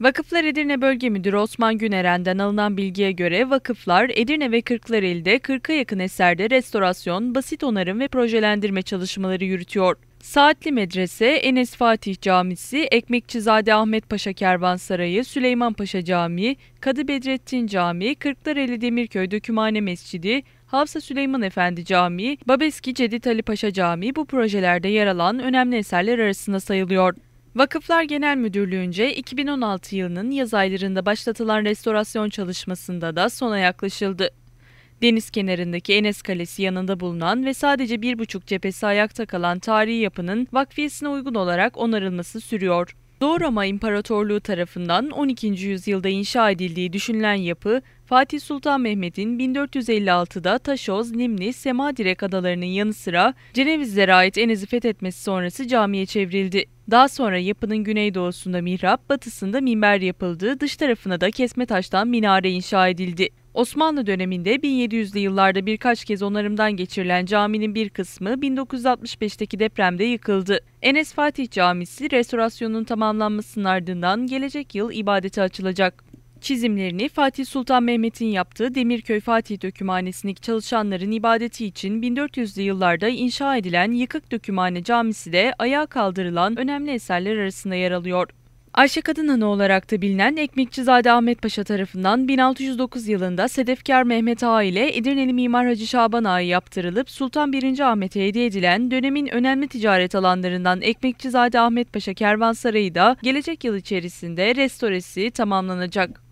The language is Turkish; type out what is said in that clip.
Vakıflar Edirne Bölge Müdürü Osman Güneren'den alınan bilgiye göre vakıflar Edirne ve Kırklareli'de 40'a yakın eserde restorasyon, basit onarım ve projelendirme çalışmaları yürütüyor. Saatli Medrese, Enes Fatih Camisi, Ekmekçizade Ahmet Paşa Kervansarayı, Süleyman Paşa Camii, Kadı Bedrettin Camii, Kırklareli Demirköy Dökümhane Mescidi, Havsa Süleyman Efendi Camii, Babeski Cedid Ali Paşa Camii bu projelerde yer alan önemli eserler arasında sayılıyor. Vakıflar Genel Müdürlüğü'nce 2016 yılının yaz aylarında başlatılan restorasyon çalışmasında da sona yaklaşıldı. Deniz kenarındaki Enes Kalesi yanında bulunan ve sadece bir buçuk cephesi ayakta kalan tarihi yapının vakfiyesine uygun olarak onarılması sürüyor. Doğu Roma İmparatorluğu tarafından 12. yüzyılda inşa edildiği düşünülen yapı, Fatih Sultan Mehmet'in 1456'da Taşoz, Nimni, Semadirek adalarının yanı sıra Cenevizlere ait Enez'i fethetmesi sonrası camiye çevrildi. Daha sonra yapının güneydoğusunda mihrap, batısında minber yapıldı, dış tarafına da kesme taştan minare inşa edildi. Osmanlı döneminde 1700'lü yıllarda birkaç kez onarımdan geçirilen caminin bir kısmı 1965'teki depremde yıkıldı. Enes Fatih Camisi restorasyonun tamamlanmasının ardından gelecek yıl ibadete açılacak. Çizimlerini Fatih Sultan Mehmet'in yaptığı Demirköy Fatih Dökümhanesi'ndeki çalışanların ibadeti için 1400'lü yıllarda inşa edilen Yıkık Dökümhane Camisi de ayağa kaldırılan önemli eserler arasında yer alıyor. Ayşe Kadınhanı olarak da bilinen Ekmekçizade Ahmet Paşa tarafından 1609 yılında Sedefkar Mehmet Ağa ile Edirneli Mimar Hacı Şaban Ağa yaptırılıp Sultan 1. Ahmet'e hediye edilen dönemin önemli ticaret alanlarından Ekmekçizade Ahmet Paşa Kervansarayı da gelecek yıl içerisinde restoresi tamamlanacak.